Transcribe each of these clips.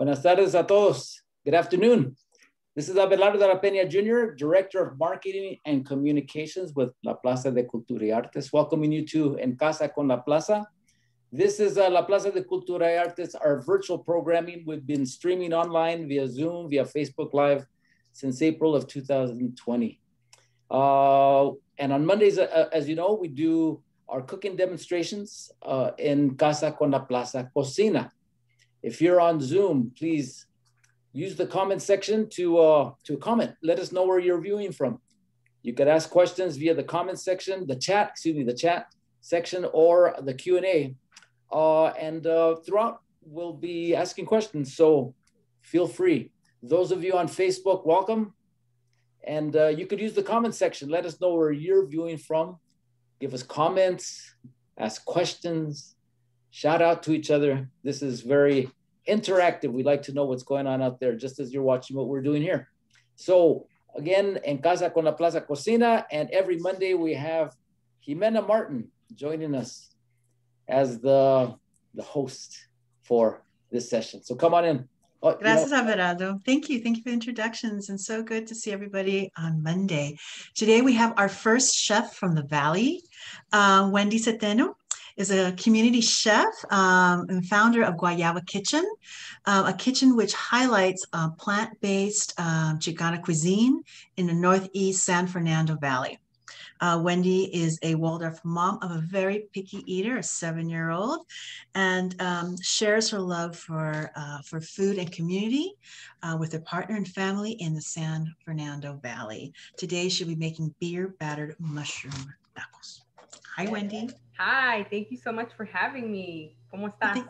Buenas tardes a todos. Good afternoon. This is Abelardo de la Peña Jr., Director of Marketing and Communications with La Plaza de Cultura y Artes, welcoming you to En Casa con La Plaza. This is uh, La Plaza de Cultura y Artes, our virtual programming. We've been streaming online via Zoom, via Facebook Live since April of 2020. Uh, and on Mondays, uh, as you know, we do our cooking demonstrations uh, in Casa con la Plaza Cocina. If you're on Zoom, please use the comment section to, uh, to comment. Let us know where you're viewing from. You could ask questions via the comment section, the chat, excuse me, the chat section or the Q&A. Uh, and uh, throughout, we'll be asking questions, so feel free. Those of you on Facebook, welcome. And uh, you could use the comment section. Let us know where you're viewing from. Give us comments, ask questions, shout out to each other. This is very interactive. We'd like to know what's going on out there, just as you're watching what we're doing here. So again, En Casa con la Plaza Cocina, and every Monday we have Jimena Martin joining us as the, the host for this session. So come on in. Oh, Gracias, you know. Thank you. Thank you for the introductions. And so good to see everybody on Monday. Today we have our first chef from the Valley, uh, Wendy Centeno is a community chef um, and founder of Guayaba Kitchen, uh, a kitchen which highlights uh, plant-based uh, Chicana cuisine in the Northeast San Fernando Valley. Uh, Wendy is a Waldorf mom of a very picky eater, a seven-year-old, and um, shares her love for, uh, for food and community uh, with her partner and family in the San Fernando Valley. Today, she'll be making beer-battered mushroom tacos. Hi, Wendy. Hi, thank you so much for having me. ¿Cómo estás?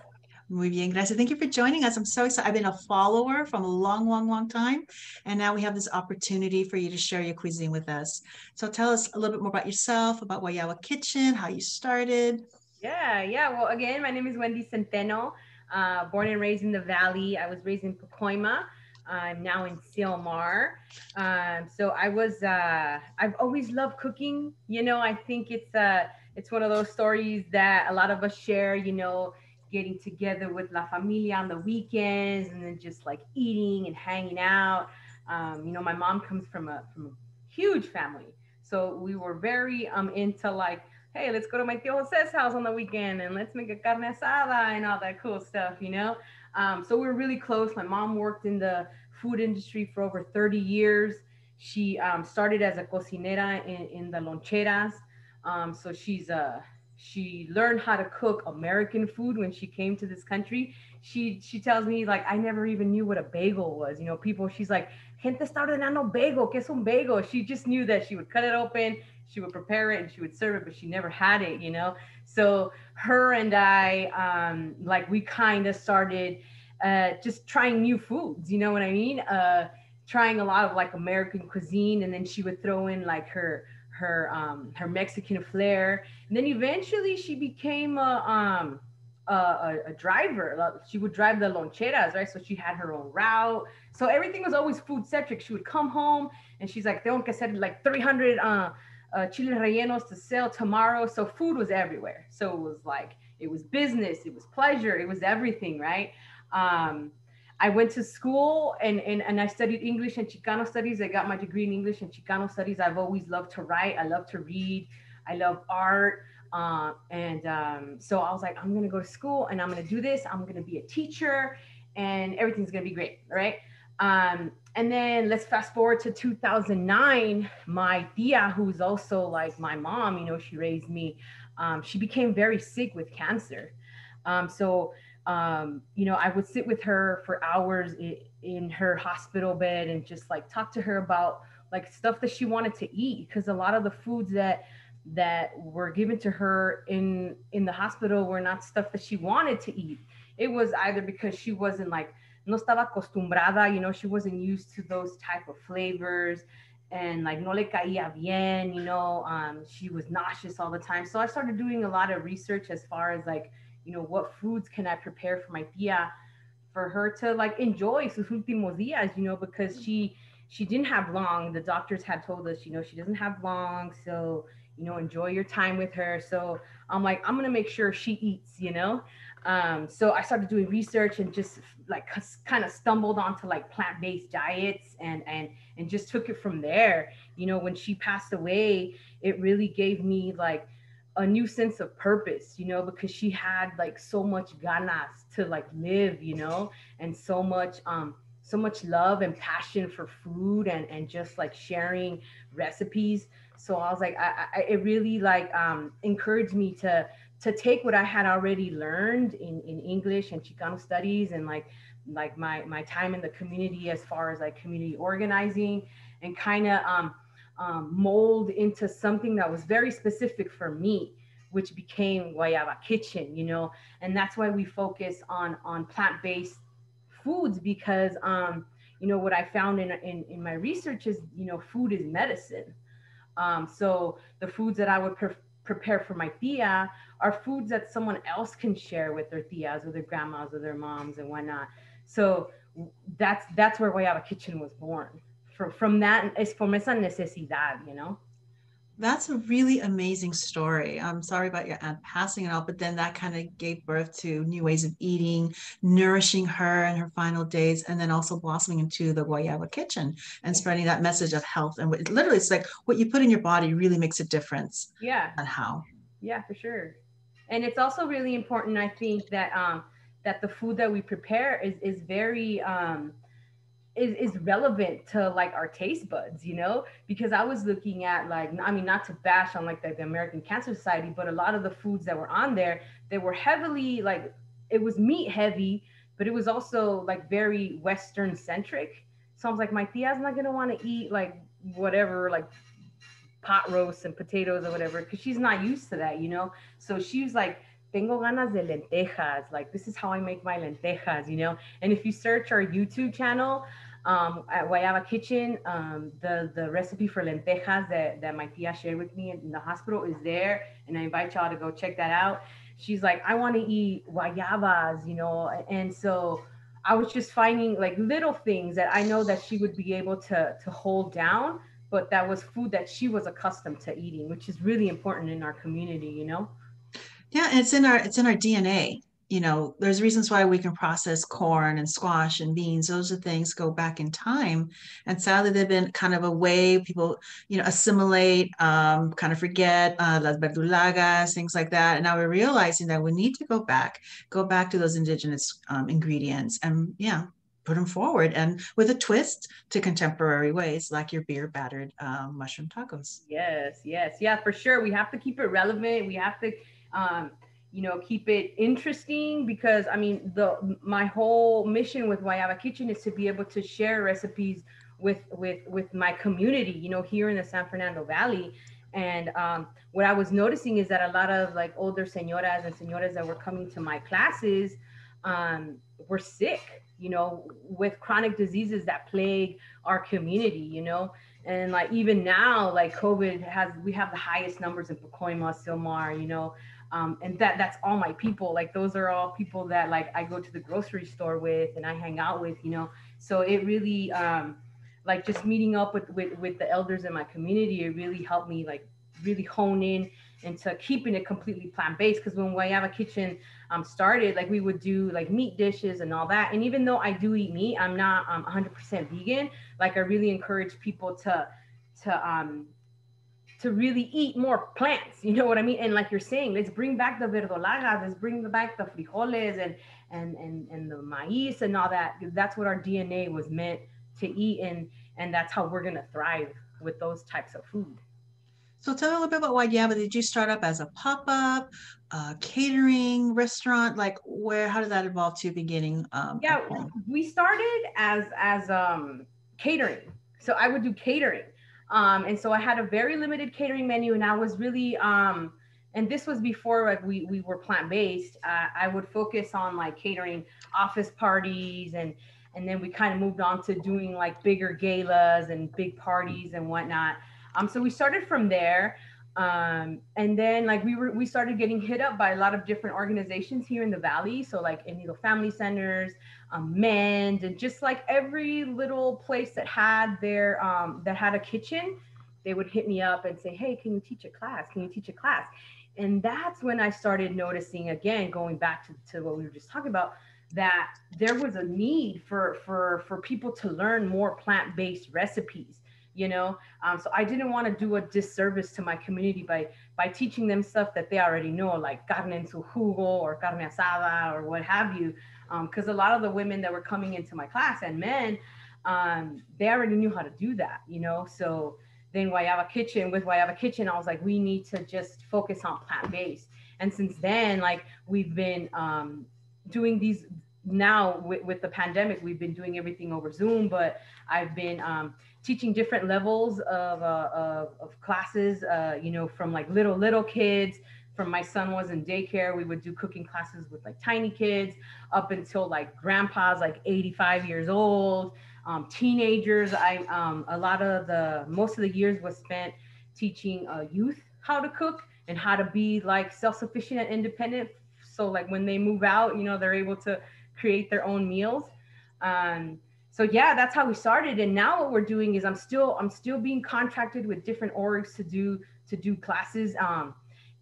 Muy bien, gracias. Thank you for joining us. I'm so excited. I've been a follower from a long, long, long time. And now we have this opportunity for you to share your cuisine with us. So tell us a little bit more about yourself, about Guayaba Kitchen, how you started. Yeah, yeah. Well, again, my name is Wendy Centeno, uh, born and raised in the Valley. I was raised in Pacoima. I'm now in Sylmar. Um, so I was, uh, I've always loved cooking. You know, I think it's, uh, it's one of those stories that a lot of us share, you know, getting together with La Familia on the weekends and then just like eating and hanging out. Um, you know, my mom comes from a from a huge family. So we were very um into like, hey, let's go to my tío Jose's house on the weekend and let's make a carne asada and all that cool stuff, you know? Um, so we were really close. My mom worked in the food industry for over 30 years. She um, started as a cocinera in, in the loncheras. Um, so she's a uh, she learned how to cook American food when she came to this country. She she tells me like I never even knew what a bagel was. You know, people. She's like, gente está ordenando bagel. ¿Qué es un bagel? She just knew that she would cut it open, she would prepare it, and she would serve it, but she never had it. You know, so her and I, um, like we kind of started uh, just trying new foods. You know what I mean? Uh, trying a lot of like American cuisine, and then she would throw in like her her um, her Mexican flair, and then eventually she became a um, a, a, driver. She would drive the loncheras, right? So she had her own route. So everything was always food centric. She would come home and she's like, tengo que hacer like 300 uh, uh, rellenos to sell tomorrow. So food was everywhere. So it was like, it was business, it was pleasure, it was everything, right? Um, I went to school and, and, and I studied English and Chicano studies. I got my degree in English and Chicano studies. I've always loved to write. I love to read. I love art. Uh, and um, so I was like, I'm going to go to school and I'm going to do this. I'm going to be a teacher and everything's going to be great. Right. Um, and then let's fast forward to 2009. My tia, who's also like my mom, you know, she raised me. Um, she became very sick with cancer. Um, so um, you know, I would sit with her for hours in, in her hospital bed and just like talk to her about like stuff that she wanted to eat because a lot of the foods that that were given to her in in the hospital were not stuff that she wanted to eat. It was either because she wasn't like no estaba acostumbrada, you know, she wasn't used to those type of flavors and like no le caía bien, you know, um, she was nauseous all the time. So I started doing a lot of research as far as like you know, what foods can I prepare for my tia for her to like enjoy sus últimos días, you know, because she she didn't have long. The doctors had told us, you know, she doesn't have long, so you know, enjoy your time with her. So I'm like, I'm gonna make sure she eats, you know. Um, so I started doing research and just like kind of stumbled onto like plant-based diets and and and just took it from there. You know, when she passed away, it really gave me like a new sense of purpose, you know, because she had like so much ganas to like live, you know, and so much um so much love and passion for food and and just like sharing recipes. So I was like, I, I it really like um encouraged me to to take what I had already learned in, in English and Chicano studies and like like my my time in the community as far as like community organizing and kind of um, um, mold into something that was very specific for me which became Guayaba Kitchen, you know, and that's why we focus on on plant-based foods because um, you know what I found in, in in my research is you know food is medicine. Um, so the foods that I would pre- prepare for my tia are foods that someone else can share with their tias or their grandmas or their moms and whatnot. So that's that's where Guayaba Kitchen was born. From from that es from esa necesidad, you know. That's a really amazing story. I'm sorry about your aunt passing and all, but then that kind of gave birth to new ways of eating, nourishing her in her final days, and then also blossoming into the Guayaba kitchen and spreading that message of health. And literally, it's like what you put in your body really makes a difference. Yeah. And how. Yeah, for sure and it's also really important i think that um that the food that we prepare is is very um is, is relevant to like our taste buds you know because i was looking at like i mean not to bash on like the, the american cancer society but a lot of the foods that were on there they were heavily like it was meat heavy but it was also like very western centric so i was like my tia's not gonna want to eat like whatever like pot roast and potatoes or whatever because she's not used to that, you know. So she was like, "Tengo ganas de lentejas." Like this is how I make my lentejas, you know. And if you search our YouTube channel um, at Guayaba Kitchen, um, the the recipe for lentejas that that my tia shared with me in the hospital is there, and I invite y'all to go check that out. She's like, "I want to eat guayabas," you know, and so. I was just finding like little things that I know that she would be able to to hold down but that was food that she was accustomed to eating, which is really important in our community, you know? Yeah, it's in our it's in our DNA. You know, there's reasons why we can process corn and squash and beans. Those are things go back in time, and sadly, they've been kind of a way people, you know, assimilate, um, kind of forget uh, las verdolagas, things like that. And now we're realizing that we need to go back, go back to those indigenous um, ingredients, and yeah, put them forward and with a twist to contemporary ways like your beer battered um, mushroom tacos yes yes yeah for sure we have to keep it relevant we have to um, you know keep it interesting because i mean the my whole mission with Guayaba kitchen is to be able to share recipes with with with my community you know here in the san fernando valley and um, what i was noticing is that a lot of like older senoras and senoras that were coming to my classes um, were sick you know, with chronic diseases that plague our community, you know. And like even now, like COVID has, we have the highest numbers in Pacoima, Sylmar, you know, um, and that that's all my people. Like those are all people that like I go to the grocery store with and I hang out with, you know. So it really, um, like just meeting up with with with the elders in my community, it really helped me like really hone in into keeping it completely plant based. Because when Guayaba Kitchen um, started, like we would do like meat dishes and all that. And even though I do eat meat, I'm not um, 100% vegan. Like I really encourage people to to um to really eat more plants. You know what I mean? And like you're saying, let's bring back the verdolagas, let's bring back the frijoles and and and and the maize and all that. That's what our DNA was meant to eat, and and that's how we're gonna thrive with those types of food. So tell me a little bit about why Guayaba. Did you start up as a pop-up, a catering restaurant? Like where, how did that evolve to beginning? Um, yeah, we started as, as um, catering. So I would do catering. Um, and so I had a very limited catering menu and I was really, um, and this was before like we, we were plant-based. Uh, I would focus on like catering office parties and, and then we kind of moved on to doing like bigger galas and big parties and whatnot. Um, so we started from there. Um, and then like we were we started getting hit up by a lot of different organizations here in the valley. So like El Nido Family Centers, um, Mend, and just like every little place that had their um, that had a kitchen, they would hit me up and say, "Hey, can you teach a class? Can you teach a class?" And that's when I started noticing again, going back to, to what we were just talking about, that there was a need for for for people to learn more plant-based recipes you know? Um, so i didn't want to do a disservice to my community by by teaching them stuff that they already know like carne en su jugo or carne asada or what have you. Because um, a lot of the women that were coming into my class and men um, they already knew how to do that you know? So then Guayaba Kitchen with Guayaba Kitchen, I was like, we need to just focus on plant based. And since then, like we've been um, doing these now with, with, the pandemic, we've been doing everything over Zoom, but I've been um, teaching different levels of, uh, of, of, classes, uh, you know, from like little, little kids, from my son was in daycare, we would do cooking classes with like tiny kids up until like grandpas, like 85 years old, um, teenagers. I, um, a lot of the, most of the years was spent teaching uh, youth how to cook and how to be like self-sufficient and independent so like when they move out, you know, they're able to create their own meals. Um, so yeah, that's how we started. And now what we're doing is I'm still I'm still being contracted with different orgs to do to do classes. Um,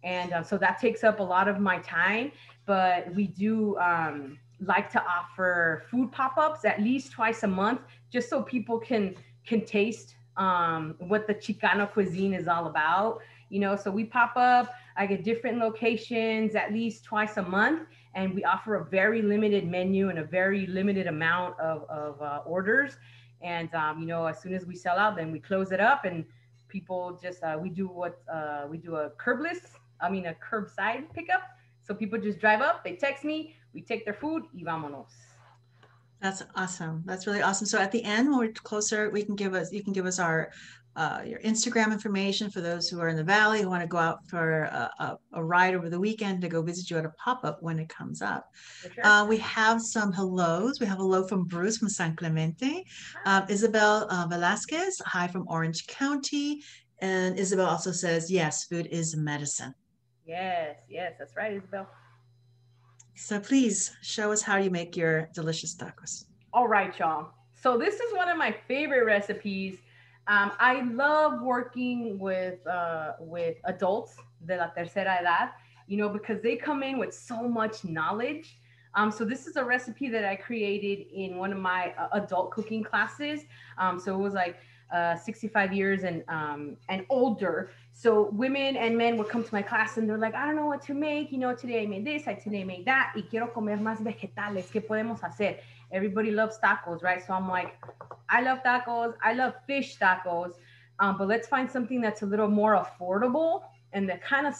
and uh, so that takes up a lot of my time. But we do um, like to offer food pop-ups at least twice a month, just so people can can taste um, what the Chicano cuisine is all about. You know, so we pop up. like at different locations at least twice a month, and we offer a very limited menu and a very limited amount of, of uh, orders. And um, you know, as soon as we sell out, then we close it up, and people just uh, we do what uh, we do a curbless, I mean a curbside pickup. So people just drive up, they text me, we take their food, y vámonos. That's awesome. That's really awesome. So at the end, when we're closer, we can give us you can give us our uh, your Instagram information for those who are in the Valley who want to go out for a, a, a ride over the weekend to go visit you at a pop up when it comes up. Sure. Uh, we have some hellos. We have a hello from Bruce from San Clemente, um, Isabel uh, Velasquez, hi from Orange County. And Isabel also says, yes, food is medicine. Yes, yes, that's right, Isabel. So please show us how you make your delicious tacos. All right, y'all. So this is one of my favorite recipes um, I love working with uh, with adults de la tercera edad, you know, because they come in with so much knowledge. Um, so this is a recipe that I created in one of my uh, adult cooking classes. Um, so it was like uh, 65 years and um, and older. So women and men would come to my class and they're like, I don't know what to make. You know, today I made this, I today made that. Y quiero comer más vegetales. ¿Qué podemos hacer? Everybody loves tacos, right? So I'm like, I love tacos. I love fish tacos. Um, but let's find something that's a little more affordable and that kind of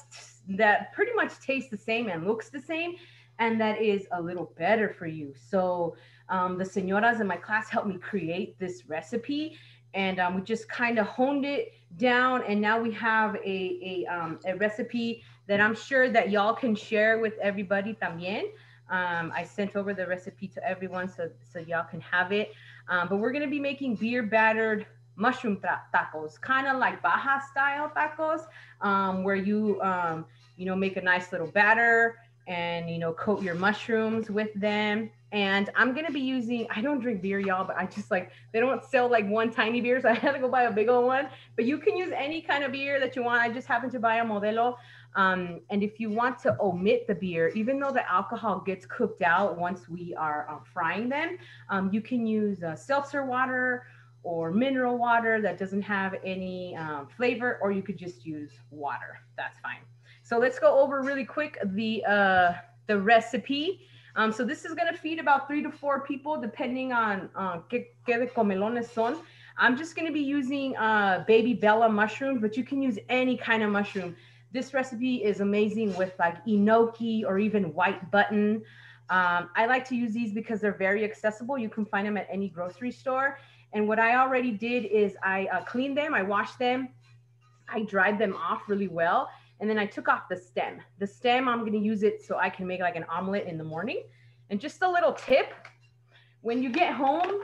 that pretty much tastes the same and looks the same and that is a little better for you. So um, the senoras in my class helped me create this recipe and um, we just kind of honed it down and now we have a, a, um, a recipe that I'm sure that y'all can share with everybody también. Um, I sent over the recipe to everyone so, so y'all can have it. Um, but we're to be making beer battered mushroom tacos, kind of like Baja style tacos, um, where you, um, you know, make a nice little batter and, you know, coat your mushrooms with them. And I'm to be using, I don't drink beer, y'all, but I just like, they don't sell like one tiny beer. So I had to go buy a big old one. But you can use any kind of beer that you want. I just happen to buy a Modelo. Um, and if you want to omit the beer, even though the alcohol gets cooked out once we are uh, frying them, um, you can use uh, seltzer water or mineral water that doesn't have any um, flavor, or you could just use water. That's fine. So let's go over really quick the uh, the recipe. Um, so this is going to feed about three to four people, depending on uh, qué, qué de comelones son. I'm just going to be using uh, baby Bella mushrooms, but you can use any kind of mushroom. This recipe is amazing with like enoki or even white button. Um, I like to use these because they're very accessible. You can find them at any grocery store. And what I already did is I uh, cleaned them, I washed them, I dried them off really well, and then I took off the stem. The stem, I'm gonna use it so I can make like an omelet in the morning. And just a little tip, when you get home,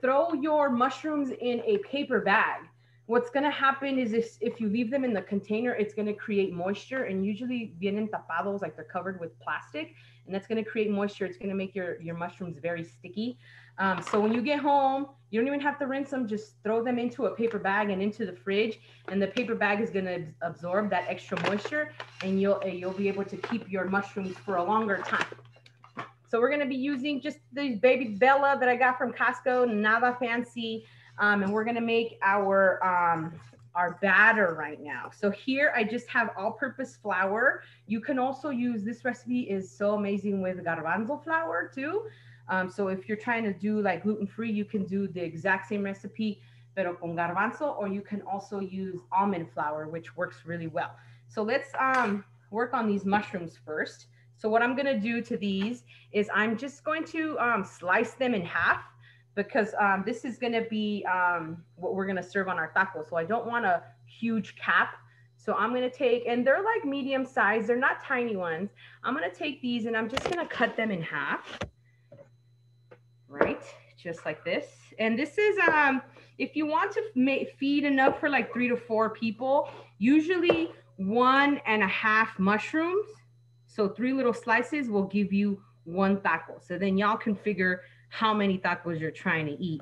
throw your mushrooms in a paper bag what's going to happen is if, if you leave them in the container, it's going to create moisture and usually vienen tapados, like they're covered with plastic. and that's going to create moisture. It's going to make your, your mushrooms very sticky. Um, so when you get home, you don't even have to rinse them. Just throw them into a paper bag and into the fridge, and the paper bag is going to absorb that extra moisture, and you'll you'll be able to keep your mushrooms for a longer time. So we're going to be using just these baby Bella that I got from Costco, nada fancy, um, and we're to make our um, our batter right now. So here I just have all-purpose flour. You can also use this recipe is so amazing with garbanzo flour too. Um, so if you're trying to do like gluten-free, you can do the exact same recipe, pero con garbanzo, or you can also use almond flour, which works really well. So let's um, work on these mushrooms first. So what I'm gonna do to these is I'm just going to um, slice them in half because um, this is gonna be um, what we're gonna serve on our tacos. So I don't want a huge cap. So I'm gonna take, and they're like medium size, they're not tiny ones. I'm gonna take these and I'm just gonna cut them in half right? Just like this. And this is, um, if you want to feed enough for like three to four people, usually one and a half mushrooms. So three little slices will give you one taco. So then y'all can figure how many tacos you're trying to eat.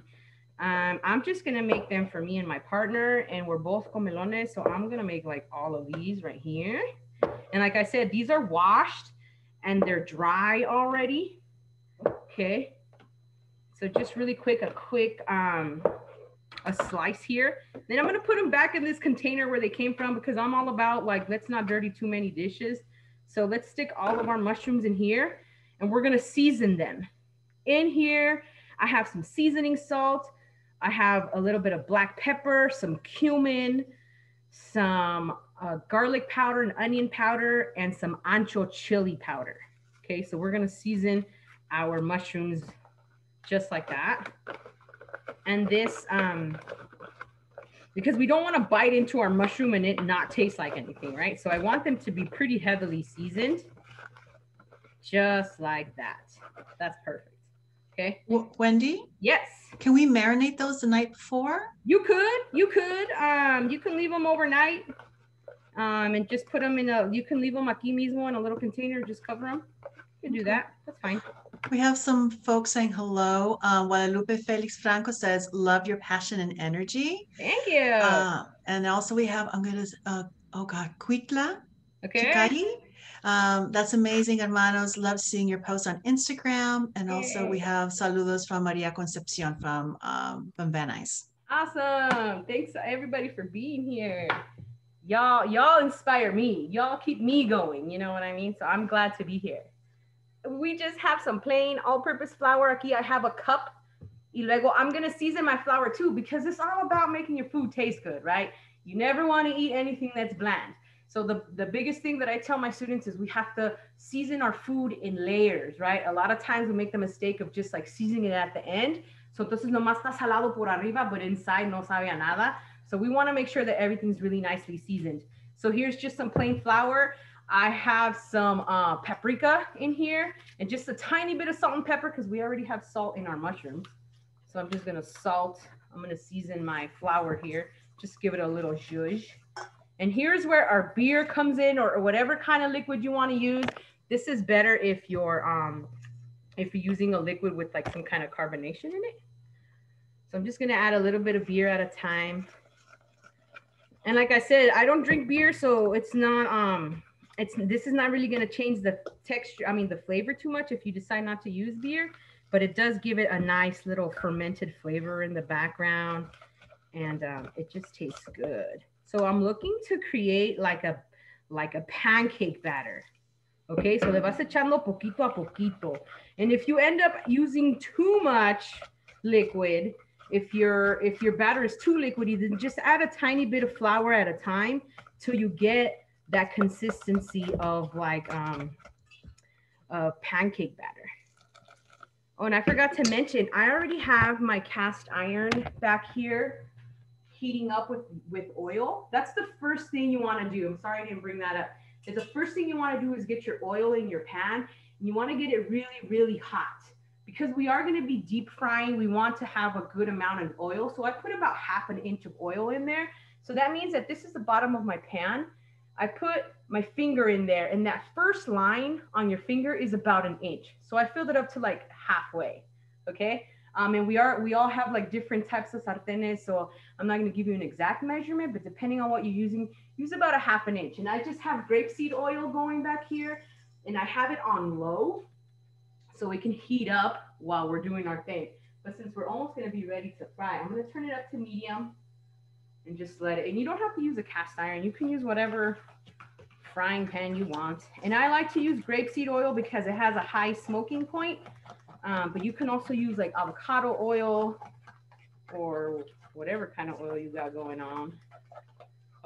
Um, I'm just gonna make them for me and my partner, and we're both comelones. So I'm gonna make like all of these right here. And like I said, these are washed and they're dry already. Okay. So just really quick, a quick um, a slice here. Then I'm gonna put them back in this container where they came from because I'm all about like, let's not dirty too many dishes. So let's stick all of our mushrooms in here and we're gonna season them. In here, I have some seasoning salt. I have a little bit of black pepper, some cumin, some uh, garlic powder and onion powder, and some ancho chili powder. Okay, so we're gonna season our mushrooms just like that. And this, um, because we don't want to bite into our mushroom and it not taste like anything, right? So I want them to be pretty heavily seasoned, just like that. That's perfect. Okay. W Wendy? Yes. Can we marinate those the night before? You could. You could. Um, you can leave them overnight. Um, and just put them in a. You can leave them aquí mismo in a little container. Just cover them. You can do that. That's fine. We have some folks saying hello. Uh, Guadalupe Felix Franco says, love your passion and energy. Thank you. Uh, and also we have, I'm going to, uh, oh God, Quitla. Okay. Chicari. Um, that's amazing, hermanos. Love seeing your posts on Instagram. And also we have saludos from Maria Concepcion from, um, from Van Nuys. Awesome. Thanks everybody for being here. Y'all, y'all inspire me. Y'all keep me going. You know what I mean? So I'm glad to be here we just have some plain all-purpose flour. Aquí I have a cup. Y luego I'm gonna season my flour too because it's all about making your food taste good, right? You never want to eat anything that's bland. So the, the biggest thing that I tell my students is we have to season our food in layers, right? A lot of times we make the mistake of just like seasoning it at the end. So entonces nomás está salado por arriba, but inside no sabe a nada. So we want to make sure that everything's really nicely seasoned. So here's just some plain flour. I have some uh, paprika in here and just a tiny bit of salt and pepper because we already have salt in our mushrooms. So I'm just gonna salt, I'm gonna season my flour here, just give it a little zhuzh. And here's where our beer comes in or, or whatever kind of liquid you wanna use. This is better if you're, um, if you're using a liquid with like some kind of carbonation in it. So I'm just gonna add a little bit of beer at a time. And like I said, I don't drink beer, so it's not, um, it's this is not really going to change the texture i mean the flavor too much if you decide not to use beer but it does give it a nice little fermented flavor in the background and um, it just tastes good so i'm looking to create like a like a pancake batter. Okay so le vas echando poquito a poquito. And if you end up using too much liquid if your if your batter is too liquidy then just add a tiny bit of flour at a time till you get that consistency of like um, a pancake batter. Oh, and I forgot to mention, I already have my cast iron back here heating up with, with oil. That's the first thing you wanna do. I'm sorry I didn't bring that up. the first thing you wanna do is get your oil in your pan. And you wanna get it really, really hot because we are gonna be deep frying. We want to have a good amount of oil. So I put about half an inch of oil in there. So that means that this is the bottom of my pan I put my finger in there, and that first line on your finger is about an inch. So I filled it up to like halfway. Okay. Um, and we are we all have like different types of sartenes, so I'm not going to give you an exact measurement, but depending on what you're using, use about a half an inch. And I just have grapeseed oil going back here, and I have it on low, so it can heat up while we're doing our thing. But since we're almost going to be ready to fry, I'm going to turn it up to medium and just let it. And you don't have to use a cast iron. You can use whatever frying pan you want. And I like to use grapeseed oil because it has a high smoking point. Um, but you can also use like avocado oil or whatever kind of oil you got going on.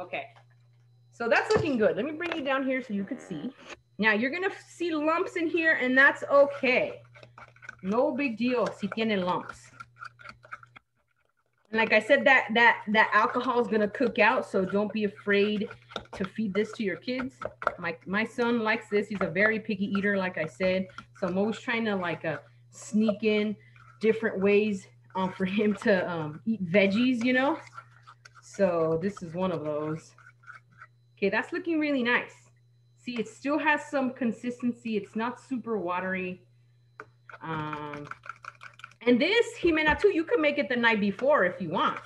Okay, so that's looking good. Let me bring you down here so you could see. Now you're gonna see lumps in here and that's okay. No big deal si tiene lumps. And like I said, that that that alcohol is gonna cook out, so don't be afraid to feed this to your kids. My my son likes this. He's a very picky eater, like I said. So I'm always trying to like uh, sneak in different ways um, for him to um, eat veggies, you know. So this is one of those. Okay, that's looking really nice. See, it still has some consistency. It's not super watery. Um, and this Jimena too, you can make it the night before if you want.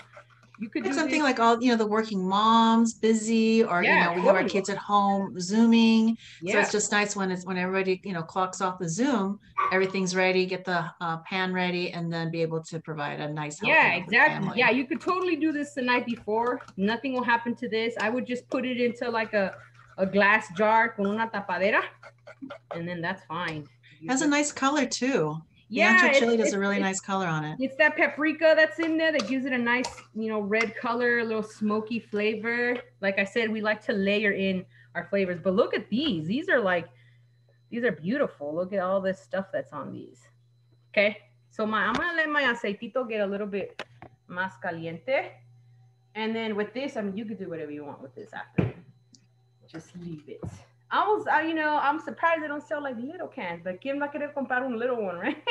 You could do something this- like all you know the working moms busy or Yeah, you know we have our kids at home zooming so it's just nice when it's when everybody you know clocks off the zoom everything's ready get the uh, pan ready and then be able to provide a nice yeah, meal for the exactly. Yeah, you could totally do this the night before. Nothing will happen to this. I would just put it into like a, a glass jar con una tapadera, and then that's fine. It has a nice color too yeah, ancho it's- chili does a really nice color on it It's that paprika that's in there that gives it a nice, you know, red color, a little smoky flavor. Like I said, we like to layer in our flavors. But look at these. These are like, these are beautiful. Look at all this stuff that's on these. Okay. So my, I'm gonna let my aceitito get a little bit más caliente. And then with this, I mean, you could do whatever you want with this after. Just leave it. I was, I, you know, I'm surprised they don't sell like little cans, but ¿quién va a querer comprar un little one, right?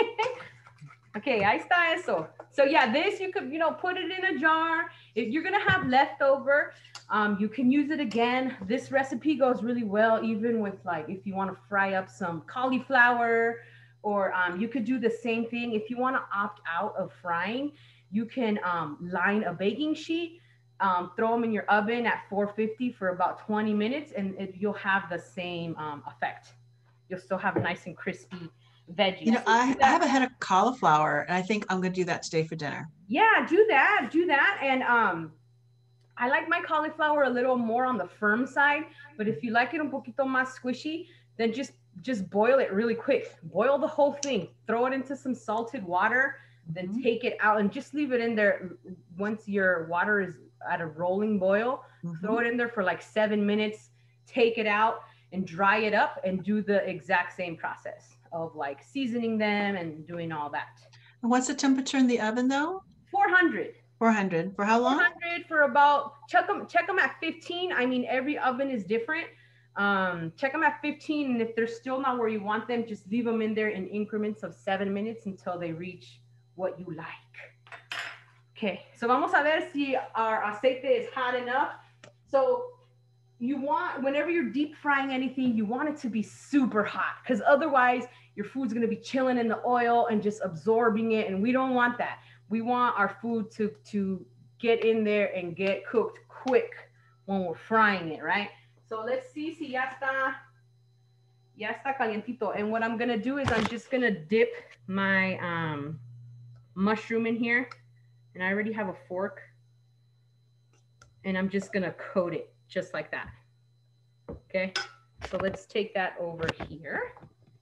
okay, ahí está eso. So yeah, this you could, you know, put it in a jar. If you're gonna have leftover, um, you can use it again. This recipe goes really well, even with like if you want to fry up some cauliflower, or um, you could do the same thing. If you want to opt out of frying, you can um, line a baking sheet, um, throw them in your oven at 450 for about 20 minutes, and it, you'll have the same um, effect. You'll still have nice and crispy veggies. you know I, I have a head of cauliflower and i think i'm going to do that today for dinner Yeah, do that, do that. And um, I like my cauliflower a little more on the firm side, but if you like it un poquito más squishy, then just just boil it really quick. Boil the whole thing. Throw it into some salted water, then Mhm. take it out and just leave it in there once your water is at a rolling boil. Mhm. Throw it in there for like 7 minutes, take it out and dry it up and do the exact same process of like seasoning them and doing all that. and what's the temperature in the oven though 400 400 for how long 100 for about check them check them at 15 i mean every oven is different um check them at 15 and if they're still not where you want them just leave them in there in increments of seven minutes until they reach what you like okay so vamos a ver si our aceite is hot enough so you want whenever you're deep frying anything you want it to be super hot because otherwise your food's going to be chilling in the oil and just absorbing it and we don't want that we want our food to to get in there and get cooked quick when we're frying it, right? So let's see si ya está, ya está calientito. And what I'm gonna do is I'm just gonna dip my um, mushroom in here, and I already have a fork, and I'm just gonna coat it just like that. Okay, so let's take that over here,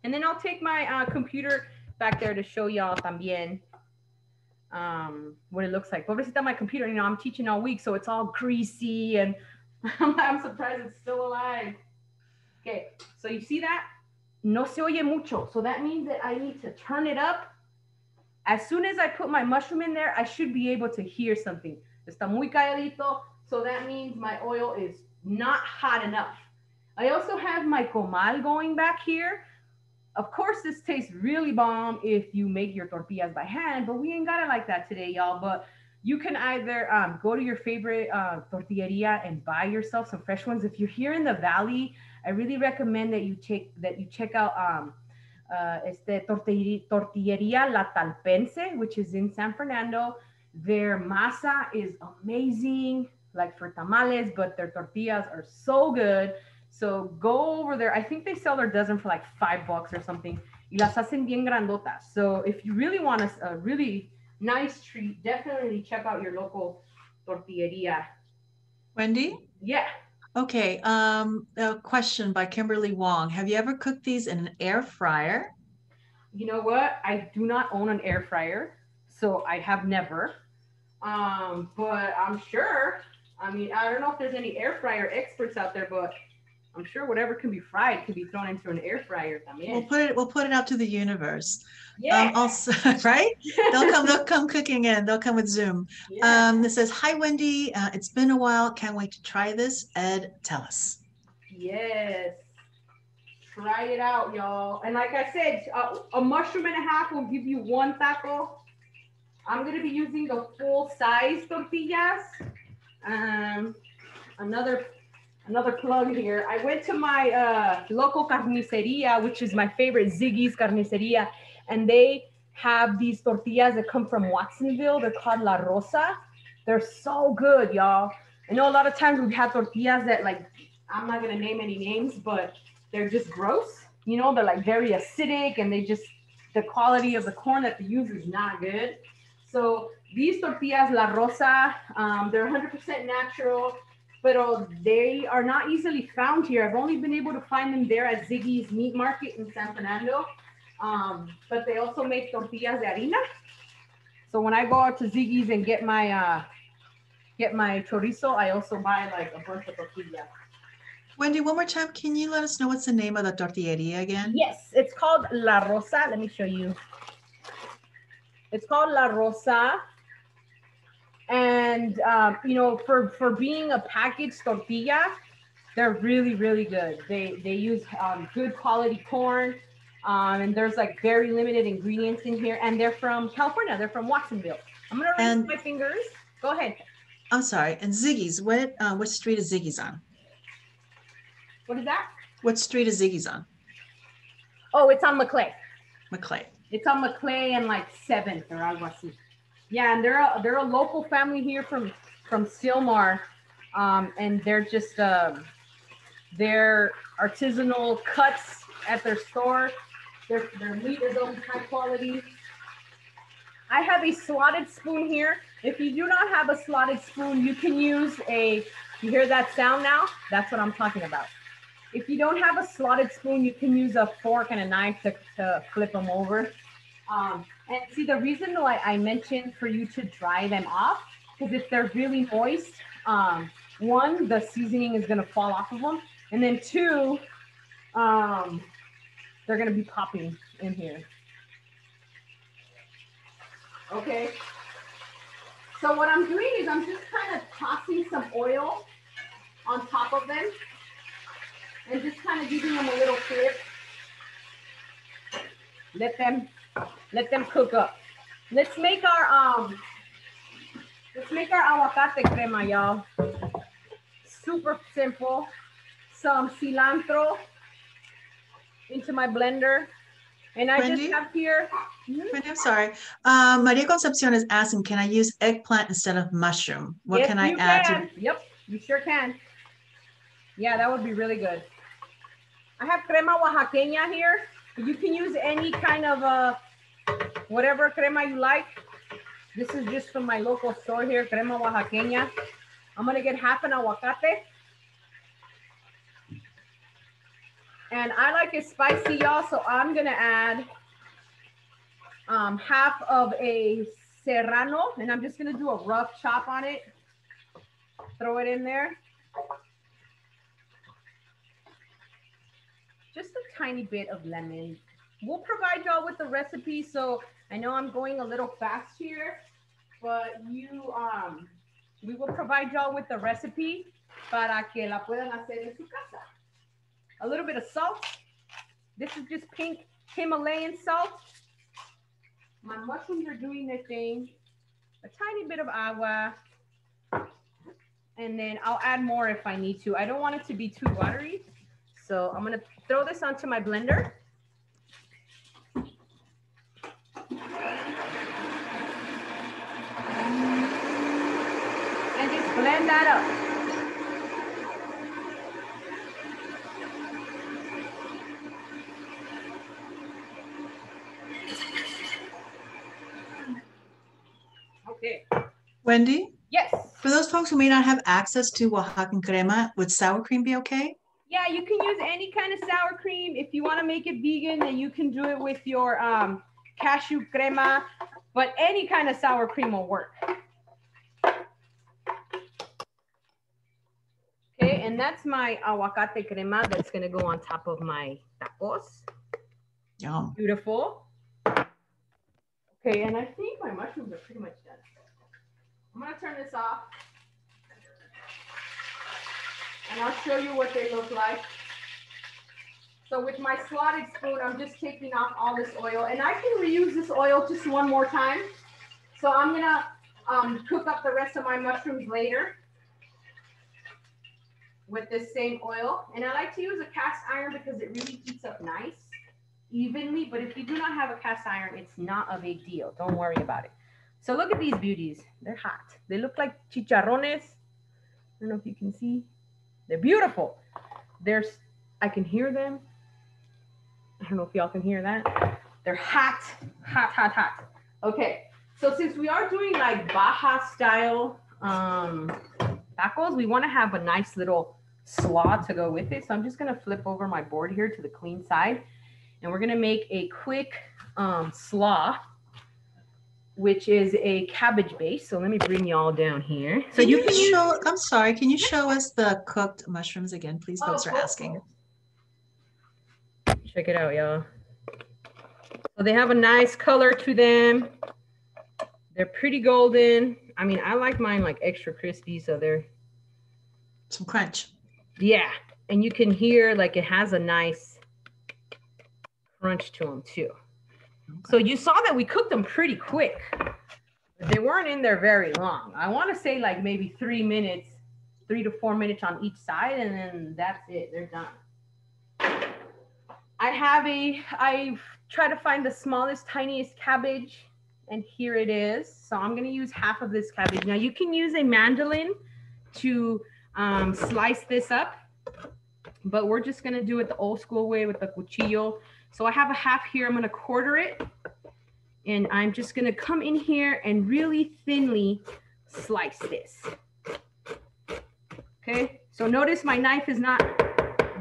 and then I'll take my uh, computer back there to show y'all también um, what it looks like. Pobrecita, my computer, you know, I'm teaching all week, so it's all greasy and I'm, I'm surprised it's still alive. Okay, so you see that? No se oye mucho. So that means that I need to turn it up. As soon as I put my mushroom in there, I should be able to hear something. Está muy calladito, so that means my oil is not hot enough. I also have my comal going back here. Of course, this tastes really bomb if you make your tortillas by hand, but we ain't got it like that today, y'all. But you can either um, go to your favorite uh, tortilleria and buy yourself some fresh ones. If you're here in the valley, I really recommend that you take that you check out um, uh, este tortilleria La Talpense, which is in San Fernando. Their masa is amazing, like for tamales, but their tortillas are so good. So go over there. I think they sell their dozen for like five bucks or something. Y las hacen bien grandotas. So if you really want a, a really nice treat, definitely check out your local tortilleria. Wendy? Yeah. Okay. Um, a question by Kimberly Wong. Have you ever cooked these in an air fryer? You know what? I do not own an air fryer, so I have never. Um, but I'm sure. I mean, I don't know if there's any air fryer experts out there, but I'm sure whatever can be fried can be thrown into an air fryer también. We'll put it. We'll put it out to the universe. Yeah. Um, also, right? They'll come. They'll come cooking in. They'll come with Zoom. yeah. Um, this says, "Hi, Wendy. Uh, it's been a while. Can't wait to try this. Ed, tell us." yes. Try it out, y'all. And like I said, uh, a mushroom and a half will give you one taco. I'm gonna be using the full size tortillas. Um, another another plug here. I went to my uh, local carniceria, which is my favorite, Ziggy's Carniceria, and they have these tortillas that come from Watsonville. They're called La Rosa. They're so good, y'all. I know a lot of times we've had tortillas that like I'm not gonna name any names, but they're just gross. You know, they're like very acidic and they just the quality of the corn that they use is not good. So these tortillas La Rosa, um, they're 100% natural, but they are not easily found here. I've only been able to find them there at Ziggy's Meat Market in San Fernando. Um, but they also make tortillas de harina. So when I go out to Ziggy's and get my uh, get my chorizo, I also buy like a bunch of tortillas. Wendy, one more time. Can you let us know what's the name of the tortilleria again? Yes, it's called La Rosa. Let me show you. It's called La Rosa. And um, you know, for for being a packaged tortilla, they're really really good. They they use um, good quality corn, um, and there's like very limited ingredients in here. And they're from California. They're from Watsonville. I'm gonna raise And- my fingers. Go ahead. I'm sorry. And Ziggy's. What? Uh, what street is Ziggy's on? What is that? What street is Ziggy's on? Oh, it's on McClay. McClay. It's on McClay and like seventh or algo así. Yeah, and they're a, they're a local family here from from Sylmar, um, and they're just um, they're artisanal cuts at their store. Their their meat is always high quality. I have a slotted spoon here. If you do not have a slotted spoon, you can use a. You hear that sound now? That's what I'm talking about. If you don't have a slotted spoon, you can use a fork and a knife to, to flip them over. Um, and see, the reason why I mentioned for you to dry them off, because if they're really moist, um, one, the seasoning is gonna fall off of them, and then two, um, they're gonna be popping in here. Okay. So what I'm doing is I'm just kind of tossing some oil on top of them and just kind of giving them a little flip. Let them let them cook up. Let's make our um let's make our aguacate crema, y'all. Super simple. Some cilantro into my blender. And I just have here Mhm. Wendy, I'm sorry. Um, Maria Concepcion is asking, can I use eggplant instead of mushroom? What Yes, can I add can. Yep, you sure can. Yeah, that would be really good. I have crema oaxaqueña here. You can use any kind of uh, whatever crema you like. This is just from my local store here, crema oaxaqueña. I'm gonna get half an aguacate. And I like it spicy, y'all, so I'm gonna add um, half of a serrano, and I'm just gonna do a rough chop on it. Throw it in there. Just a tiny bit of lemon. We'll provide y'all with the recipe, so I know I'm going a little fast here, but you, um, we will provide y'all with the recipe para que la puedan hacer en su casa. A little bit of salt. This is just pink Himalayan salt. My mushrooms are doing their thing. a tiny bit of agua. And then I'll add more if I need to. I don't want it to be too watery. So I'm gonna throw this onto my blender. And just blend that up. Okay. Wendy, Yes. for those folks who may not have access to Oaxacan crema, would sour cream be okay? Yeah, you can use any kind of sour cream. If you want to make it vegan, then you can do it with your um, cashew crema, but any kind of sour cream will work. Okay, and that's my aguacate crema that's gonna go on top of my tacos. Yum. Beautiful. Okay, and I think my mushrooms are pretty much done. I'm gonna turn this off. And I'll show you what they look like. So with my slotted spoon, I'm just taking off all this oil and I can reuse this oil just one more time. So I'm gonna um, cook up the rest of my mushrooms later with this same oil. And I like to use a cast iron because it really heats up nice evenly, but if you do not have a cast iron, it's not a big deal. Don't worry about it. So look at these beauties. They're hot. They look like chicharrones. I don't know if you can see. They're beautiful. There's, I can hear them. I don't know if y'all can hear that. They're hot, hot, hot, hot. Okay. So since we are doing like Baja style um, tacos, we want to have a nice little slaw to go with it. So I'm just going to flip over my board here to the clean side and we're gonna make a quick um, slaw, which is a cabbage base. So let me bring y'all down here. So Can you you can use, show, I'm sorry, can you show us the cooked mushrooms again, please? Oh, Folks are asking. check it out, y'all. So they have a nice color to them. They're pretty golden. I mean, I like mine like extra crispy, so they're Some crunch. yeah. And you can hear like it has a nice crunch to them too. So you saw that we cooked them pretty quick. They weren't in there very long. I want to say like maybe three minutes, three to four minutes on each side, and then that's it. They're done. I have a, I try to find the smallest, tiniest cabbage, and here it is. So I'm going to use half of this cabbage. Now you can use a mandolin to um, slice this up, but we're just going to do it the old school way with the cuchillo. So I have a half here. I'm going to quarter it. And I'm just going to come in here and really thinly slice this. Okay. So notice my knife is not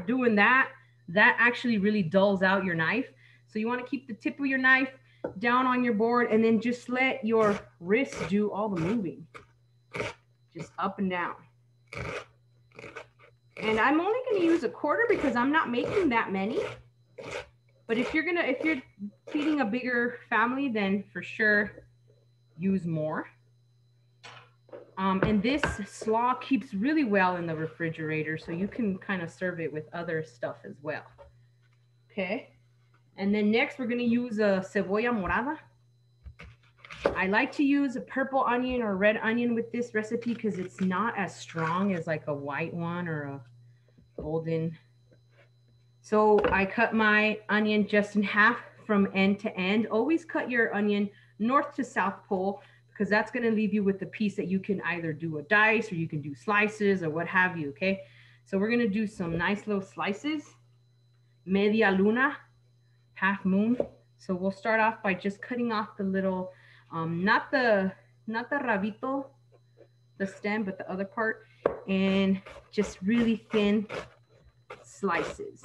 doing that. That actually really dulls out your knife. So you want to keep the tip of your knife down on your board and then just let your wrist do all the moving. Just up and down. And I'm only going to use a quarter because I'm not making that many. But if you're gonna, if you're feeding a bigger family, then for sure use more. Um, and this slaw keeps really well in the refrigerator, so you can kind of serve it with other stuff as well. Okay. And then next we're gonna use a cebolla morada. I like to use a purple onion or red onion with this recipe because it's not as strong as like a white one or a golden so I cut my onion just in half from end to end. Always cut your onion north to south pole because that's going to leave you with the piece that you can either do a dice or you can do slices or what have you. Okay. So we're going to do some nice little slices. Media luna, half moon. So we'll start off by just cutting off the little, um, not the, not the rabito, the stem, but the other part and just really thin slices.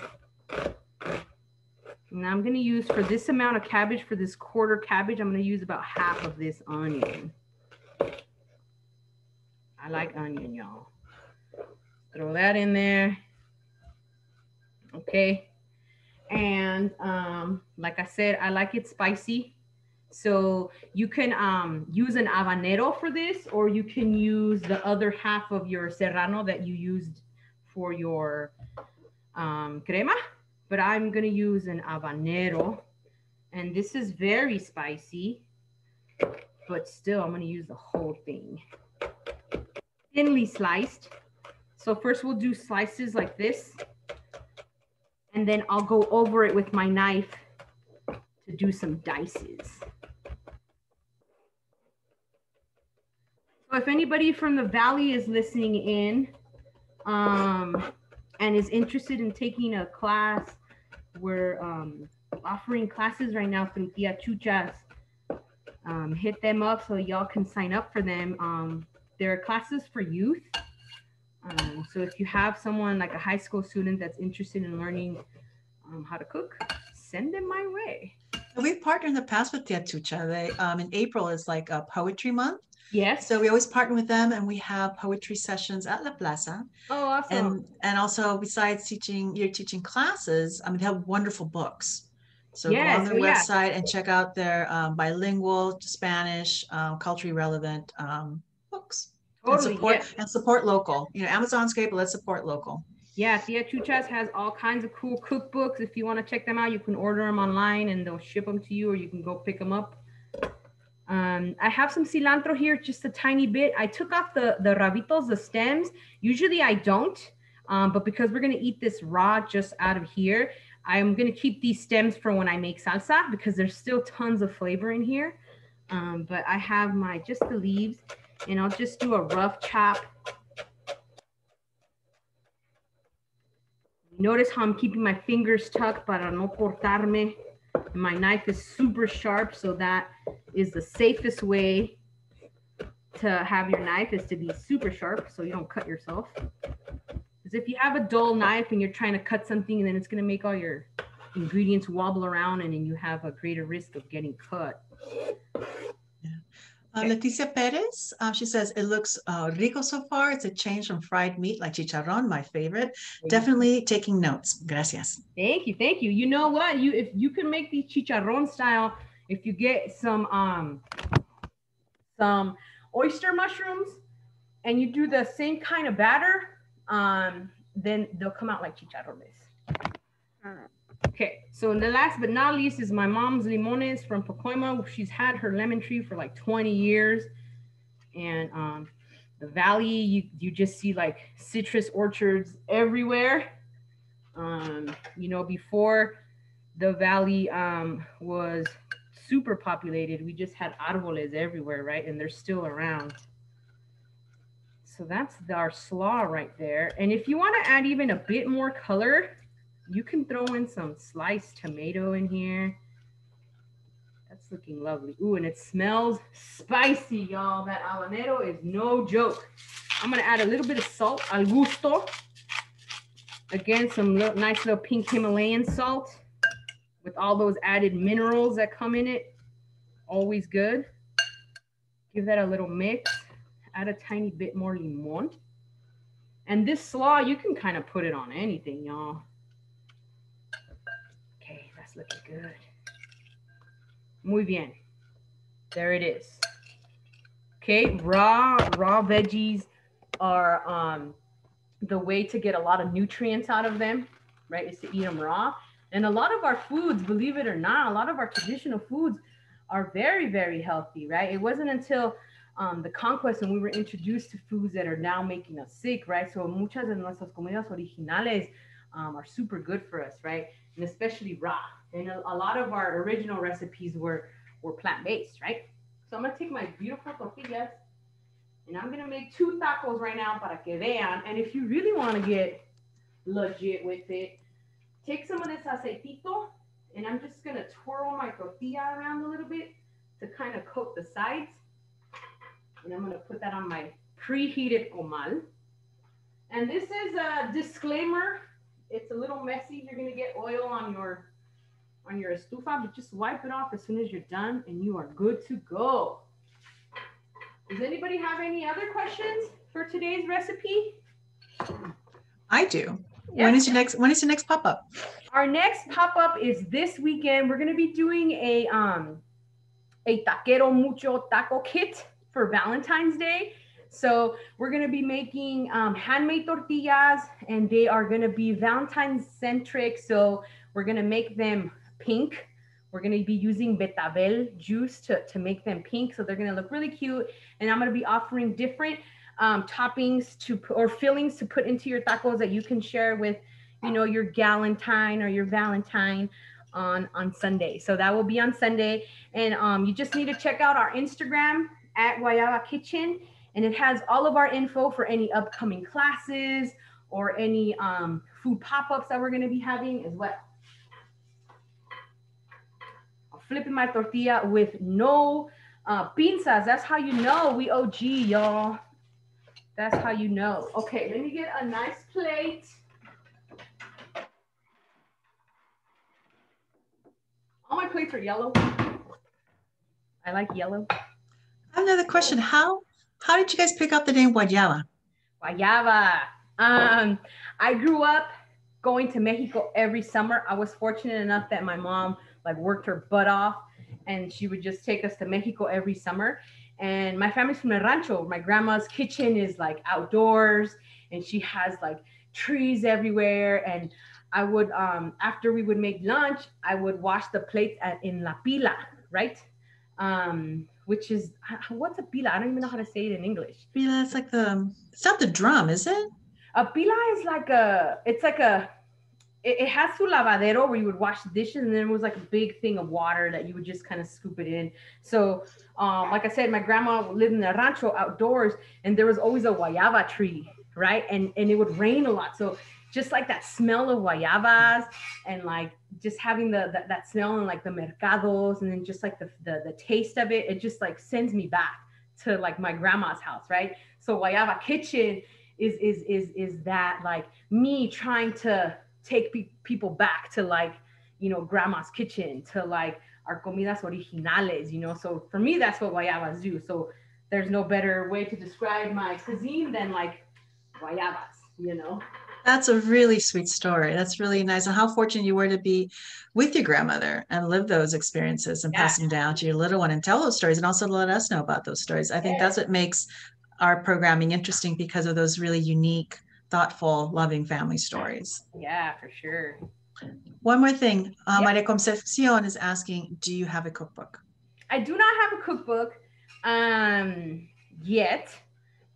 Now I'm gonna use for this amount of cabbage, for this quarter cabbage, I'm gonna use about half of this onion. I like onion, y'all. Throw that in there. Okay. And um, like I said, I like it spicy. So you can um, use an habanero for this, or you can use the other half of your serrano that you used for your um, crema but I'm gonna use an habanero. And this is very spicy. but still I'm gonna use the whole thing. Thinly sliced. So first we'll do slices like this. And then I'll go over it with my knife to do some dices. So if anybody from the Valley is listening in um, and is interested in taking a class, we're um, offering classes right now through Tia Chucha's. Um, hit them up so y'all can sign up for them. Um, there are classes for youth. Um, so if you have someone like a high school student that's interested in learning um, how to cook, send them my way. We've partnered in the past with Tia Chucha. They, um, in April is like a poetry month. Yes. So we always partner with them and we have poetry sessions at La Plaza. oh, awesome. And and also besides teaching, you're teaching classes, I mean, they have wonderful books. So go on their oh, yeah. website and check out their um, bilingual, Spanish, um, culturally relevant um, books. totally. and support yeah. and support local. You know, Amazon's great, but let's support local. Yeah, Tia Chucha's has all kinds of cool cookbooks. If you want to check them out, you can order them online and they'll ship them to you, or you can go pick them up. Um, I have some cilantro here, just a tiny bit. I took off the the rabitos, the stems. Usually I don't, um, but because we're gonna eat this raw just out of here, I'm gonna keep these stems for when I make salsa because there's still tons of flavor in here. Um, but I have my just the leaves, and I'll just do a rough chop Notice how I'm keeping my fingers tucked para no cortarme. My knife is super sharp, so that is the safest way to have your knife is to be super sharp so you don't cut yourself. Because if you have a dull knife and you're trying to cut something, and then it's gonna make all your ingredients wobble around and then you have a greater risk of getting cut. Uh, Leticia Perez, uh, she says it looks uh, rico so far. It's a change from fried meat like chicharron, my favorite. Definitely taking notes. Gracias. Thank you, thank you. You know what? You if you can make these chicharron style, if you get some um some oyster mushrooms and you do the same kind of batter, um, then they'll come out like chicharrones. Okay, so the last but not least is my mom's limones from Pacoima. She's had her lemon tree for like 20 years. And um, the valley, you, you just see like citrus orchards everywhere. Um, you know, before the valley um, was super populated, we just had árboles everywhere, right? And they're still around. So that's our slaw right there. And if you want to add even a bit more color, you can throw in some sliced tomato in here. That's looking lovely. Ooh, and it smells spicy, y'all. That habanero is no joke. I'm gonna add a little bit of salt al gusto. Again, some little, nice little pink Himalayan salt with all those added minerals that come in it. Always good. Give that a little mix. Add a tiny bit more limon. And this slaw, you can kind of put it on anything, y'all. Looking good. Muy bien. There it is. Okay, raw raw veggies are um, the way to get a lot of nutrients out of them, right? Is to eat them raw. And a lot of our foods, believe it or not, a lot of our traditional foods are very, very healthy, right? It wasn't until um, the conquest when we were introduced to foods that are now making us sick, right? So muchas de nuestras comidas originales um, are super good for us, right? And especially raw. And a, a lot of our original recipes were were plant-based, right? So I'm gonna take my beautiful tortillas and I'm gonna make two tacos right now para que vean. And if you really want to get legit with it, take some of this aceitito and I'm just gonna twirl my tortilla around a little bit to kind of coat the sides. And I'm gonna put that on my preheated comal. And this is a disclaimer. It's a little messy. You're gonna get oil on your on your estufa, but just wipe it off as soon as you're done and you are good to go. Does anybody have any other questions for today's recipe? I do. Yeah. When is your next when is your next pop-up? Our next pop-up is this weekend. We're gonna be doing a um a taquero mucho taco kit for Valentine's Day. So we're gonna be making um, handmade tortillas, and they are gonna be Valentine's centric. So we're gonna make them pink We're gonna be using betabel juice to, to make them pink. So they're gonna look really cute. And I'm gonna be offering different um, toppings to or fillings to put into your tacos that you can share with, you know, your galentine or your valentine on on Sunday. So that will be on Sunday. And um, you just need to check out our Instagram at Guayaba Kitchen. And it has all of our info for any upcoming classes or any um, food pop-ups that we're gonna be having as well. I'm flipping my tortilla with no uh, pinzas. That's how you know we OG, y'all. That's how you know. Okay, let me get a nice plate. All my plates are yellow. I like yellow. I have another question. How how did you guys pick up the name Guayaba? Guayaba. Um, I grew up going to Mexico every summer. I was fortunate enough that my mom like worked her butt off and she would just take us to Mexico every summer. And my family's from a rancho. My grandma's kitchen is like outdoors and she has like trees everywhere. And I would, um, after we would make lunch, I would wash the plates at, in La Pila, right? Um, which is, what's a pila? I don't even know how to say it in English. Pila, it's like the, it's not the drum, is it? A pila is like a, it's like a, it, it has su lavadero where you would wash the dishes and then it was like a big thing of water that you would just kind of scoop it in. So, um, like I said, my grandma lived in a rancho outdoors and there was always a guayaba tree, right? And, and it would rain a lot. So just like that smell of guayabas and like just having the, the that smell and like the mercados and then just like the, the the taste of it it just like sends me back to like my grandma's house right? So guayaba kitchen is is is is that like me trying to take pe- people back to like you know grandma's kitchen to like our comidas originales you know? So for me that's what guayabas do. So there's no better way to describe my cuisine than like guayabas you know that's a really sweet story. That's really nice. And how fortunate you were to be with your grandmother and live those experiences and yeah. pass them down to your little one and tell those stories and also let us know about those stories. I think that's what makes our programming interesting because of those really unique, thoughtful, loving family stories. Yeah, for sure. One more thing. Uh, yep. Maria Concepcion is asking, do you have a cookbook? I do not have a cookbook um, yet,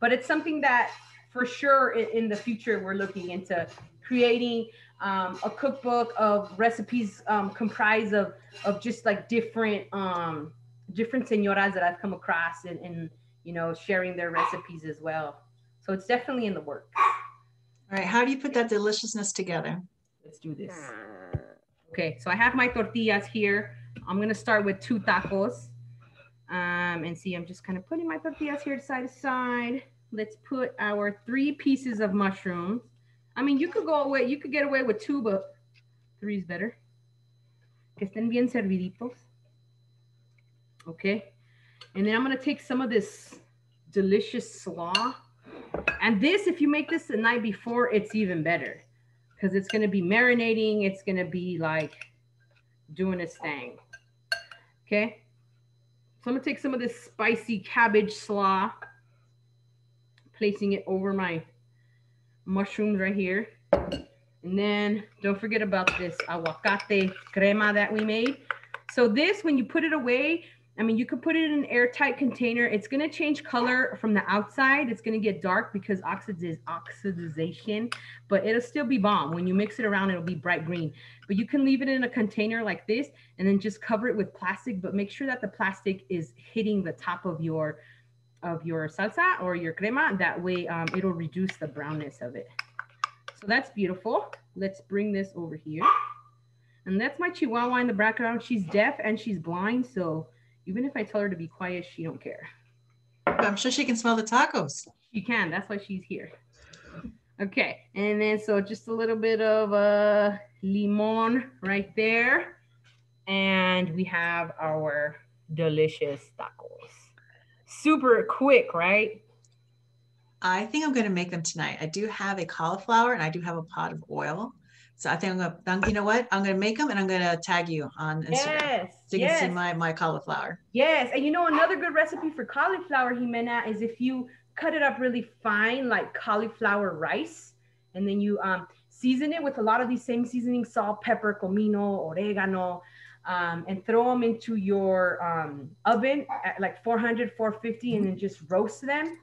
but it's something that for sure in, in the future, we're looking into creating um, a cookbook of recipes um, comprised of, of just like different, um, different senoras that I've come across and, and, you know, sharing their recipes as well. So it's definitely in the works. All right. How do you put that deliciousness together? Let's do this. Okay. So I have my tortillas here. I'm going to start with two tacos. Um, and see, I'm just kind of putting my tortillas here side to side let's put our three pieces of mushrooms. I mean, you could go away, you could get away with two, but three is better. Que estén bien serviditos. Okay. And then I'm going to take some of this delicious slaw. And this, if you make this the night before, it's even better because it's going to be marinating. It's going to be like doing its thing. Okay. So I'm going to take some of this spicy cabbage slaw placing it over my mushrooms right here. And then don't forget about this aguacate crema that we made. So this, when you put it away, I mean, you could put it in an airtight container. It's going to change color from the outside. It's going to get dark because oxidiz oxidization, but it'll still be bomb. When you mix it around, it'll be bright green. But you can leave it in a container like this and then just cover it with plastic, but make sure that the plastic is hitting the top of your of your salsa or your crema. That way um, it'll reduce the brownness of it. So that's beautiful. Let's bring this over here. And that's my Chihuahua in the background. She's deaf and she's blind. So even if I tell her to be quiet, she don't care. I'm sure she can smell the tacos. She can. That's why she's here. Okay. And then so just a little bit of uh, limon right there. And we have our delicious tacos super quick, right? I think I'm going to make them tonight. I do have a cauliflower and I do have a pot of oil. So I think I'm going to, you know what? I'm going to make them and I'm going to tag you on Instagram. Yes, so you yes. can see my, my cauliflower. Yes. And you know, another good recipe for cauliflower, Jimena, is if you cut it up really fine, like cauliflower rice, and then you um, season it with a lot of these same seasonings, salt, pepper, comino, oregano, um, and throw them into your um, oven at like 400, 450, and then just roast them.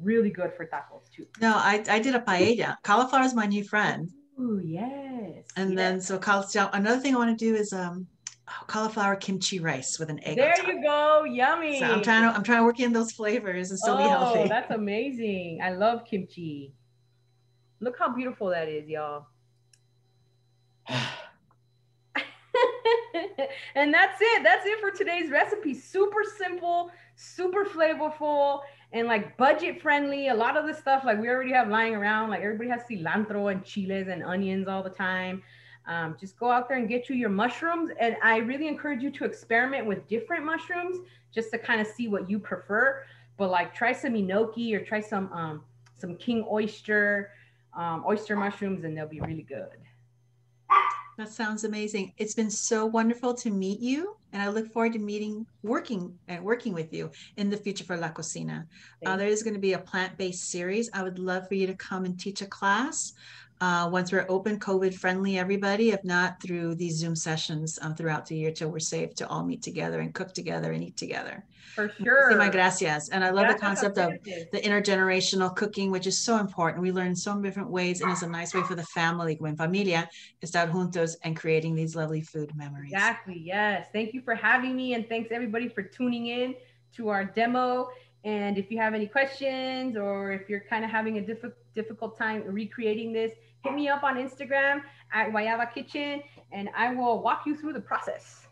Really good for tacos too. No, I, I did a paella. Cauliflower is my new friend. Ooh, yes. And yes. then so cauliflower. Another thing I want to do is um oh, cauliflower kimchi rice with an egg. There you go. Yummy. So I'm trying to I'm trying to work in those flavors and still oh, be healthy. That's amazing. I love kimchi. Look how beautiful that is, y'all. and that's it. That's it for today's recipe. Super simple, super flavorful, and like budget friendly. A lot of the stuff like we already have lying around. Like everybody has cilantro and chiles and onions all the time. Um, just go out there and get you your mushrooms. And I really encourage you to experiment with different mushrooms just to kind of see what you prefer. But like try some enoki or try some um, some king oyster, um, oyster mushrooms, and they'll be really good. That sounds amazing. It's been so wonderful to meet you, and I look forward to meeting, working, and working with you in the future for La Cocina. Uh, there is going to be a plant-based series. I would love for you to come and teach a class uh, once we're open, COVID friendly, everybody. If not, through these Zoom sessions um, throughout the year till we're safe to all meet together and cook together and eat together. For sure. my gracias. And I love the concept of the intergenerational cooking, which is so important. We learn so many different ways, and it's a nice way for the family, when familia, estar juntos and creating these lovely food memories. Exactly. Yes. Thank you for having me, and thanks everybody for tuning in to our demo. And if you have any questions or if you're kind of having a diff- difficult time recreating this, hit me up on Instagram at Guayaba Kitchen and I will walk you through the process.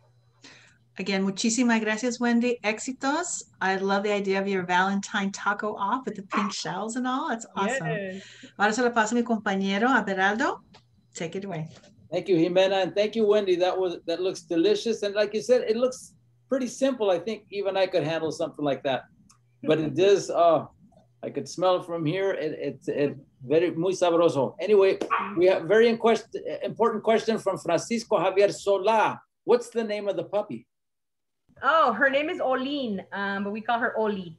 Again, muchísimas gracias, Wendy. Éxitos. I love the idea of your Valentine taco off with the pink shells and all. That's awesome. Yes. Ahora se lo paso a mi compañero, Abelardo. Take it away. Thank you, Jimena, and thank you, Wendy. That was that looks delicious, and like you said, it looks pretty simple. I think even I could handle something like that, but it does. Uh, I could smell it from here. It's it, it, very muy sabroso. Anyway, we have very important question from Francisco Javier Sola. What's the name of the puppy? Oh, her name is Olin, um, but we call her Oli.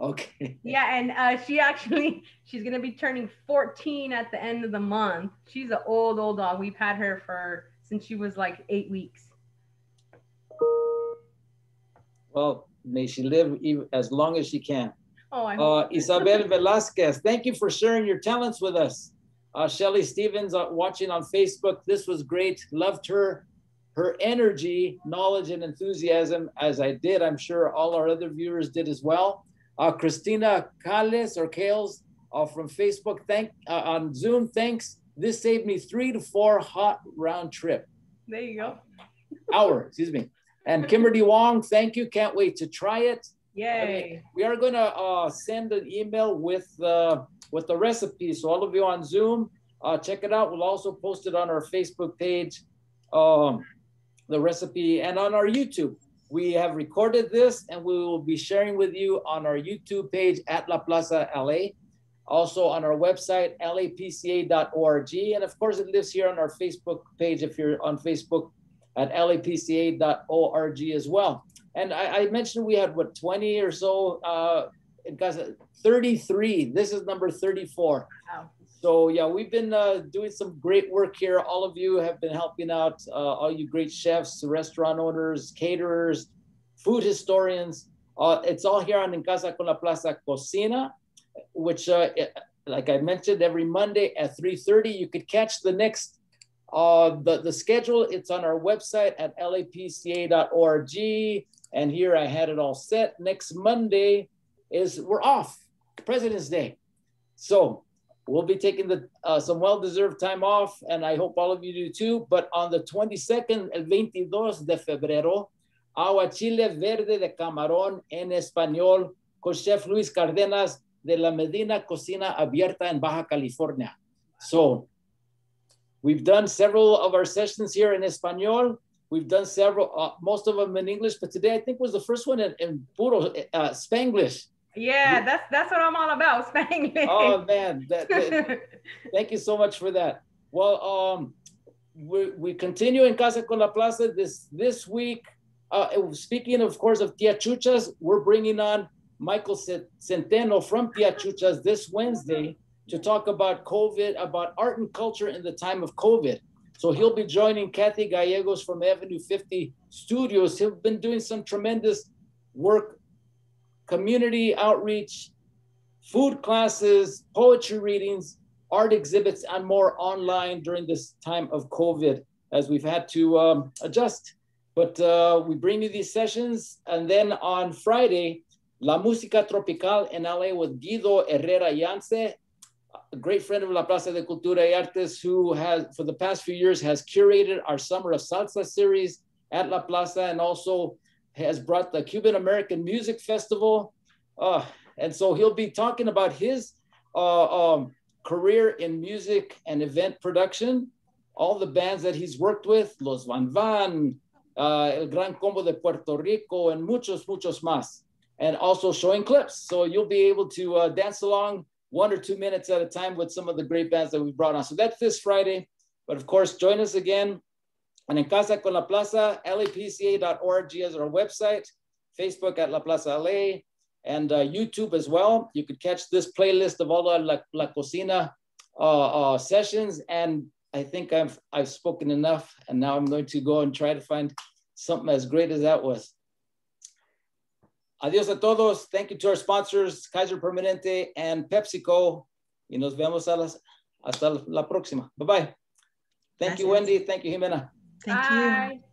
Okay. Yeah, and uh, she actually she's gonna be turning 14 at the end of the month. She's an old old dog. We've had her for since she was like eight weeks. Well, may she live as long as she can. Oh, I uh, Isabel Velasquez, thank you for sharing your talents with us. Uh, Shelly Stevens uh, watching on Facebook. This was great. Loved her, her energy, knowledge, and enthusiasm, as I did. I'm sure all our other viewers did as well. Uh, Christina Cales or Kales uh, from Facebook, thank uh, on Zoom. Thanks. This saved me three to four hot round trip. There you go. Hour, excuse me. And Kimberly Wong, thank you. Can't wait to try it. Yay. We are going to uh, send an email with, uh, with the recipe. So all of you on Zoom, uh, check it out. We'll also post it on our Facebook page, um, the recipe, and on our YouTube. We have recorded this and we will be sharing with you on our YouTube page at La Plaza LA. Also on our website, lapca.org. And of course, it lives here on our Facebook page if you're on Facebook at lapca.org as well. And I, I, mentioned we had what 20 or so uh guys 33 this is number 34 wow. so yeah we've been uh, doing some great work here. All of you have been helping out uh, all you great chefs restaurant owners caterers food historians. Uh, it's all here on En Casa con la Plaza Cocina which uh, like i mentioned every monday at 3.30 you could catch the next uh, the, the schedule. It's on our website at lapca.org and here I had it all set. Next Monday is we're off, President's Day. So we'll be taking the uh, some well-deserved time off, and I hope all of you do too. But on the 22nd, el 22 de febrero, Chile verde de camarón en español con Chef Luis Cardenas de la Medina Cocina Abierta en Baja California. So we've done several of our sessions here in español. We've done several, uh, most of them in English, but today I think was the first one in, in puro uh, Spanglish. Yeah, that's that's what I'm all about, Spanglish. Oh man, that, that, thank you so much for that. Well, um, we, we continue in Casa con la Plaza this this week. Uh, speaking, of course, of Tia Chucha's, we're bringing on Michael Centeno from Tia Chucha's this Wednesday to talk about COVID, about art and culture in the time of COVID. So he'll be joining Kathy Gallegos from Avenue 50 Studios. He's been doing some tremendous work, community outreach, food classes, poetry readings, art exhibits, and more online during this time of COVID as we've had to um, adjust. But uh, we bring you these sessions. And then on Friday, La Música Tropical in LA with Guido Herrera Yance, a great friend of La Plaza de Cultura y Artes who has, for the past few years, has curated our Summer of Salsa series at La Plaza and also has brought the Cuban American Music Festival. Uh, and so he'll be talking about his uh, um, career in music and event production, all the bands that he's worked with, Los Van Van, uh, El Gran Combo de Puerto Rico, and muchos, muchos más. And also showing clips. So you'll be able to uh, dance along one or two minutes at a time with some of the great bands that we brought on. So that's this Friday. But of course, join us again. And in Casa con la Plaza, lapca.org is our website, Facebook at La Plaza LA, and uh, YouTube as well. You could catch this playlist of all the La, La Cocina uh, uh, sessions. And I think I've, I've spoken enough. And now I'm going to go and try to find something as great as that was. Adiós a todos. Thank you to our sponsors, Kaiser Permanente and PepsiCo. Y nos vemos a las, hasta la próxima. Bye-bye. Thank Gracias. you, Wendy. Thank you, Jimena. Thank Bye. you.